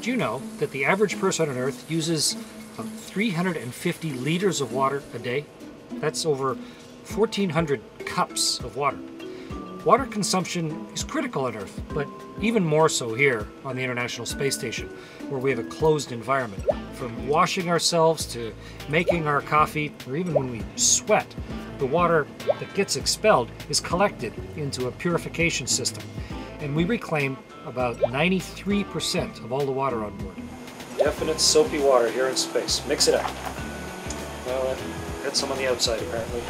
Do you know that the average person on Earth uses um, 350 liters of water a day? That's over 1,400 cups of water. Water consumption is critical on Earth, but even more so here on the International Space Station, where we have a closed environment. From washing ourselves to making our coffee, or even when we sweat, the water that gets expelled is collected into a purification system, and we reclaim about 93% of all the water on board. Definite soapy water here in space. Mix it up. Well, I got some on the outside apparently.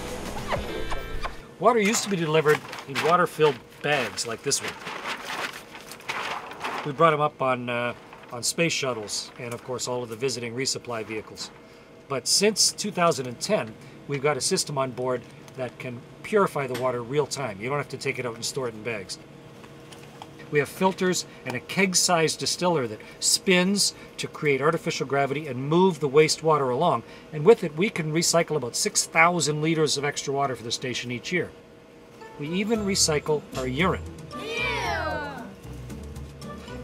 Water used to be delivered in water-filled bags like this one. We brought them up on, uh, on space shuttles and of course all of the visiting resupply vehicles. But since 2010, we've got a system on board that can purify the water real time. You don't have to take it out and store it in bags. We have filters and a keg-sized distiller that spins to create artificial gravity and move the wastewater along. And with it, we can recycle about 6,000 liters of extra water for the station each year. We even recycle our urine.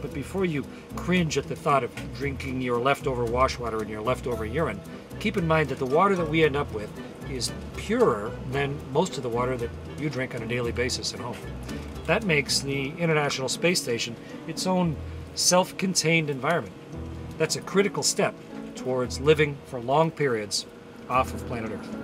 But before you cringe at the thought of drinking your leftover wash water and your leftover urine, keep in mind that the water that we end up with is purer than most of the water that you drink on a daily basis at home. That makes the International Space Station its own self-contained environment. That's a critical step towards living for long periods off of planet Earth.